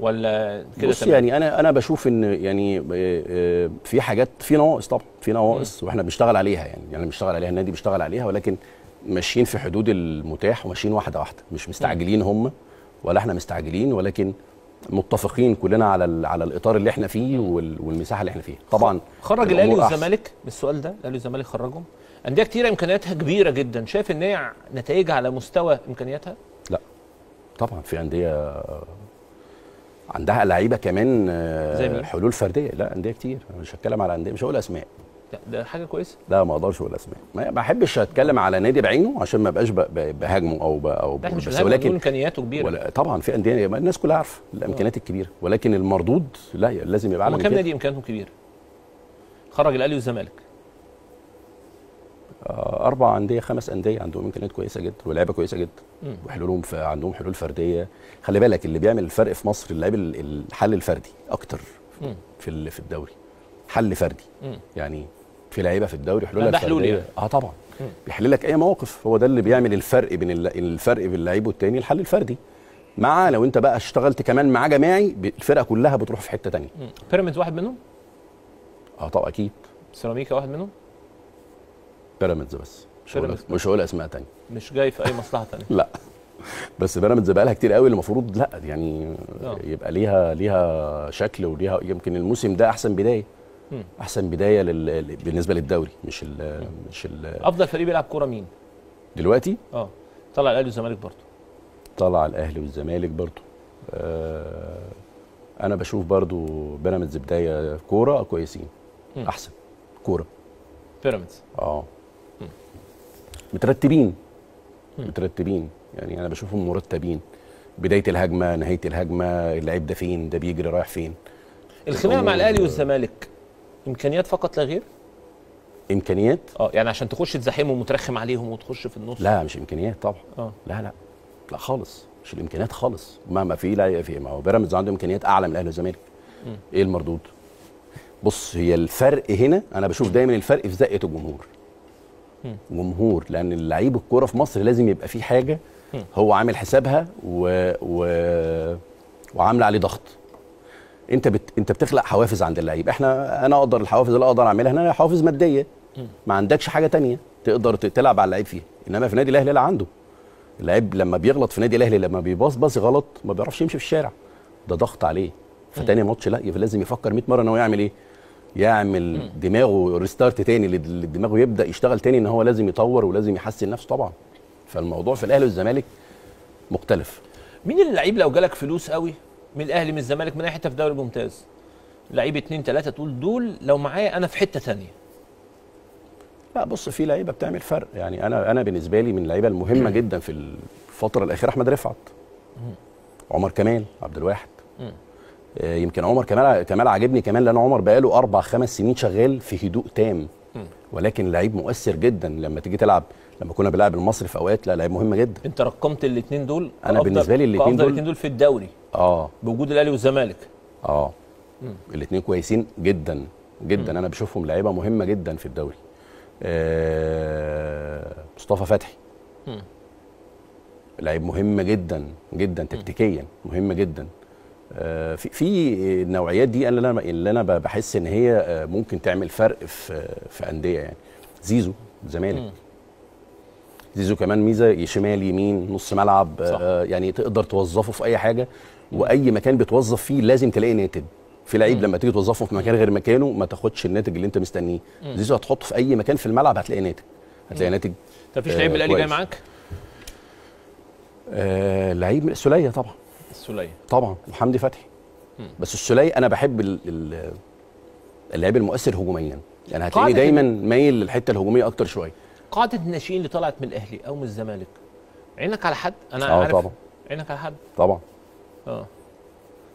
ولا كده بص يعني أنا أنا بشوف إن يعني آه، آه، في حاجات في نواقص طبعا في نواقص وإحنا بنشتغل عليها يعني. يعني بنشتغل عليها النادي بيشتغل عليها ولكن ماشيين في حدود المتاح وماشيين واحدة واحدة. مش مستعجلين هم ولا إحنا مستعجلين ولكن متفقين كلنا على على الإطار اللي إحنا فيه وال- والمساحة اللي إحنا فيها. طبعا خرج الأهلي. والزمالك؟ بالسؤال ده الأهلي والزمالك خرجهم؟ أندية كتيرة إمكانياتها كبيرة جدا. شايف إن هي نتائجها على مستوى إمكانياتها؟ لا طبعا في أندية عندها لعيبة كمان آه، زي؟ حلول فردية. لا أندية كتير. أنا مش هتكلم على أندية مش هقول أسماء. ده, ده حاجة كويسة. لا ما أقدرش أقول أسماء. ما بحبش أتكلم على نادي بعينه عشان ما ابقاش ب- ب- بهاجمه أو ب أو إحنا مش بس ولكن إمكانياته كبيرة. ولا طبعا في أندية الناس كلها عارفة الإمكانيات الكبيرة. ولكن المردود لا لازم يبقى من كام نادي امكانياتهم كبيرة. خرج الأهلي والزمالك. آه، أربع أندية خمس أندية عندهم إمكانيات كويسة جدا ولاعيبه كويسة جدا. وحلولهم عندهم حلول فردية خلي بالك اللي بيعمل الفرق في مصر اللعيب ال- الحل الفردي أكتر. في ال- في الدوري حل فردي. يعني في لعيبة في الدوري حلولها حلول يعني. آه طبعا. بيحل لك أي موقف هو ده اللي بيعمل الفرق بين الفرق بين اللعيب والتاني الحل الفردي مع لو أنت بقى اشتغلت كمان معاه جماعي الفرقة كلها بتروح في حتة تانية. بيراميدز واحد منهم آه طبعا أكيد سيراميكا واحد منهم بيراميدز بس. مش هقول بيراميدز. مش هقول أسماء تانية. مش جاي في أي مصلحة ثانية لا. بس بيراميدز بقى لها كتير قوي المفروض لا يعني آه. يبقى ليها ليها شكل وليها يمكن الموسم ده أحسن بداية. مم. أحسن بداية لل... بالنسبة للدوري. مش ال... مش ال... أفضل فريق بيلعب كورة مين؟ دلوقتي؟ آه. طلع الأهلي والزمالك برضه. طلع الأهلي والزمالك برضو آه أنا بشوف برضو بيراميدز بداية كورة كويسين. مم. أحسن. كورة. بيراميدز. آه. مترتبين. مترتبين. يعني أنا بشوفهم مرتبين. بداية الهجمة نهاية الهجمة اللعيب ده فين ده بيجري رايح فين. الخناقة مع الأهلي والزمالك إمكانيات فقط لا غير؟ إمكانيات؟ آه يعني عشان تخش تزاحمهم وترخم عليهم وتخش في النص؟ لا مش إمكانيات طبعا. آه. لا لا. لا خالص. مش الإمكانيات خالص. مهما في لا في ما هو بيراميدز عنده إمكانيات أعلى من الأهلي والزمالك. إيه المردود؟ بص هي الفرق هنا أنا بشوف دايما الفرق في زقة الجمهور. جمهور لأن اللعيب الكورة في مصر لازم يبقى فيه حاجة. هو عامل حسابها و... و... وعامله عليه ضغط. انت بت... انت بتخلق حوافز عند اللعيب. إحنا أنا أقدر الحوافز اللي أقدر اعملها هنا حوافز مادية. ما عندكش حاجة تانية تقدر تلعب على اللعيب فيها. إنما في نادي الأهلي لا عنده. اللعيب لما بيغلط في نادي الأهلي لما بيباص باص غلط ما بيعرفش يمشي في الشارع. ده ضغط عليه. فتاني ماتش لا لازم يفكر 100 مرة إن هو يعمل إيه؟ يعمل دماغه restart تاني لد- دماغه يبدأ يشتغل تاني إن هو لازم يطور ولازم يحسن نفسه طبعا. فالموضوع في الأهلي والزمالك مختلف. مين اللعيب لو جالك فلوس قوي من الأهلي من الزمالك من أي حتة في الدوري الممتاز لعيب اتنين تلاتة تقول دول لو معايا أنا في حتة ثانية لا بص في لعيبة بتعمل فرق. يعني أنا أنا بالنسبة لي من اللعيبة المهمة جدا في الفترة الأخيرة أحمد رفعت. عمر كمال عبد الواحد. يمكن عمر كمال كمال عاجبني كمان لأن عمر بقاله أربع خمس سنين شغال في هدوء تام. مم. ولكن لعيب مؤثر جدا لما تيجي تلعب لما كنا بنلعب المصري في أوقات لا لعيب مهم جدا. أنت رقمت الاثنين دول أنا كأفضل- بالنسبة لي الاتنين كأفضل دول- الاثنين دول في الدوري آه. بوجود الأهلي والزمالك. آه. مم. الاثنين كويسين جدا جدا. أنا بشوفهم لعيبة مهمة جدا في الدوري. آه مصطفى فتحي. مم. لعيب مهمه جدا جدا تكتيكيا مهمه جدا. آه في في النوعيات دي اللي أنا اللي أنا بحس إن هي آه، ممكن تعمل فرق في في أندية يعني زيزو الزمالك مم. زيزو كمان ميزة شمال يمين نص ملعب صح. آه يعني تقدر توظفه في أي حاجة وأي مكان بتوظف فيه لازم تلاقي ناتج في لعيب. لما تيجي توظفه في مكان غير مكانه ما تاخدش الناتج اللي أنت مستنيه. زيزو هتحطه في أي مكان في الملعب هتلاقي ناتج هتلاقي. ناتج طب فيش آه، لعيب من الأهلي جاي. معاك آه لعيب سولية طبعا السوليه طبعا وحمدي فتحي. بس السوليه أنا بحب ال- ال- اللعيب المؤثر هجوميا. يعني هتلاقيني قاعدة دايما مايل للحتة الهجومية أكتر شوية. قاعدة الناشئين اللي طلعت من الأهلي أو من الزمالك عينك على حد؟ أنا آه عارف. طبعا. عينك على حد؟ طبعا. آه.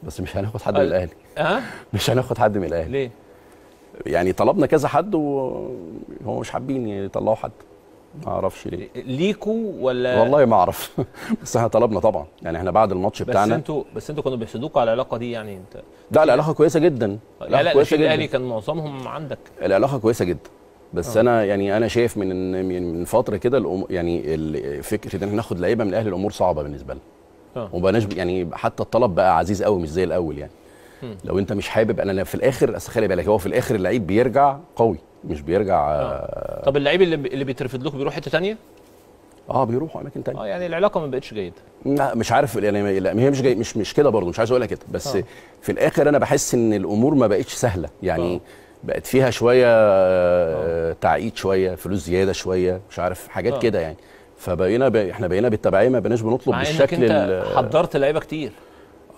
بس مش هناخد حد آه. من الأهلي. ها مش هناخد حد من الأهلي. ليه؟ يعني طلبنا كذا حد وهو مش حابين يطلعوا حد. ما أعرفش ليه. ليكوا ولا والله ما أعرف. بس إحنا طلبنا طبعا. يعني إحنا بعد الماتش بس بتاعنا أنتوا بس أنتوا كانوا بيحسدوكوا على العلاقة دي يعني انت لا العلاقة كويسة جدا. لا لا كويسة جدا. كان معظمهم عندك. العلاقة كويسة جدا. بس آه. أنا يعني أنا شايف من من من فترة كده يعني فكرة إن إحنا ناخد لعيبة من الاهلي الأمور صعبة بالنسبة لنا. آه. وما بقناش يعني حتى الطلب بقى عزيز قوي مش زي الأول يعني. لو أنت مش حابب أنا في الآخر أصل خلي بالك هو في الآخر اللعيب بيرجع قوي. مش بيرجع آه, طب اللعيب اللي اللي بيترفض لكم بيروح حتة ثانية آه بيروحوا أماكن تانية آه يعني العلاقة ما بقتش جيدة لا مش عارف يعني لا هي مش جاي مش مش كده برضه مش عايز أقولها كده بس آه. في الآخر أنا بحس إن الأمور ما بقتش سهلة يعني آه. بقت فيها شوية آه. تعقيد شوية فلوس زيادة شوية مش عارف حاجات آه. كده يعني فبقينا ب... إحنا بقينا بالتبعية ما بقيناش بنطلب بالشكل أنت حضرت لعيبة كتير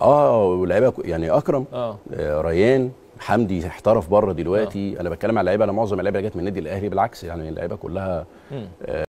آه ولاعيبه يعني أكرم آه. آه ريان حمدي احترف بره دلوقتي. أنا بتكلم على لعيبه أنا معظم اللعيبة اللي جت من النادي الأهلي بالعكس يعني اللعيبة كلها مم.